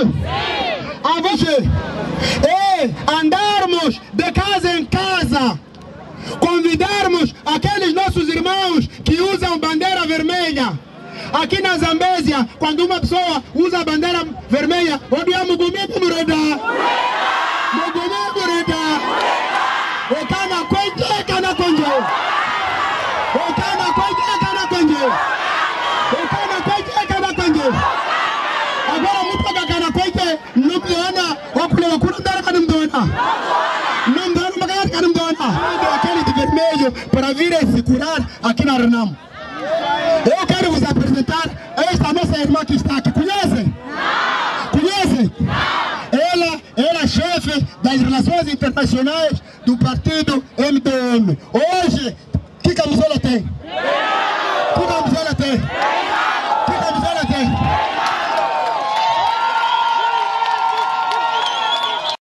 razón. A você. é andarmos de casa em casa, convidarmos aqueles nossos irmãos que usam bandeira vermelha. Aqui na Zambésia, quando uma pessoa usa a bandeira vermelha, onde é Mugumi Mureda? Mugumi cana Okana Konje, Kana Konje! Okana Konje, Kana Ljubljana opulwa kurundara kanumdona numdona makayati aquele de vermelho para vir se curar aqui na renam eu quero vos apresentar esta nossa irmã que está aqui conhecem? conhecem? ela era chefe das relações internacionais do partido MDM hoje que camisola tem? que camisola tem?